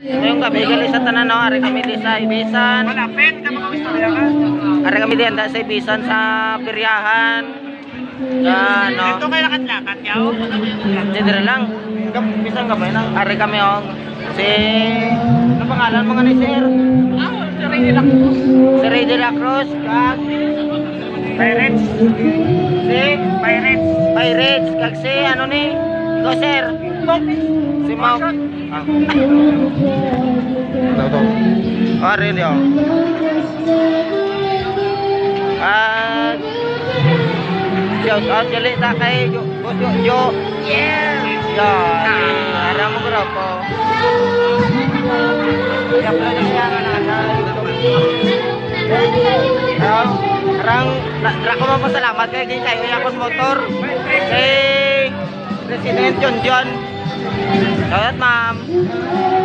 Ngayong gabi, gali sa tanan, no? Ari kami di sa Ibisan. Malapit ka mga istorya ka. Ari kami di anda sa Ibisan sa Piryahan. Yan, no? Dito kayo lakad-lakad yaw. Dito lang. Bisan ka ba yun? Ari kami, oh. Si... Ano pangalan mga ni Sir? Ah, si Ray de la Cruz. Si Ray de la Cruz. Kag... Pirates. Si... Pirates. Pirates. Kag si... Ano ni? goser. Si Mau. Tahu tahu. Ah. Ya. ah. Jeli ah, tak jo jo. Yeah. Ya, ada mau berapa? Yang yang ada? Ya, Orang, aku mau selamat kayak gini, saya motor. Eh. President John John. Shoutout ma'am.